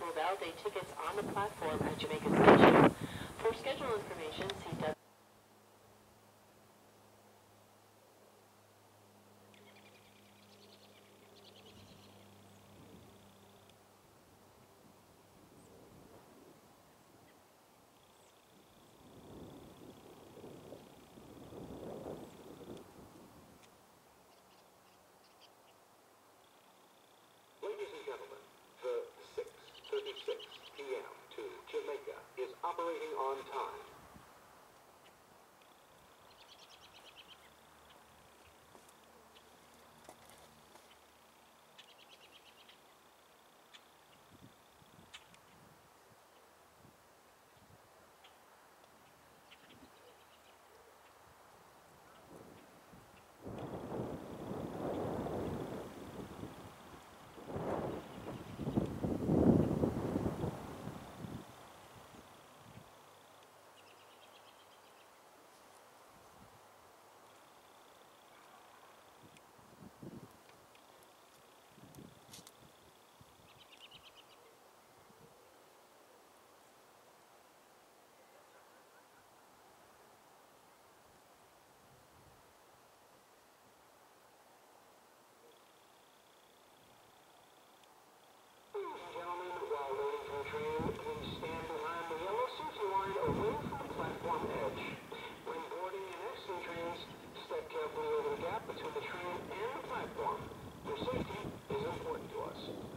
will validate tickets on the platform at Jamaica Station. good. When boarding and exiting trains, step carefully over the gap between the train and the platform. Your safety is important to us.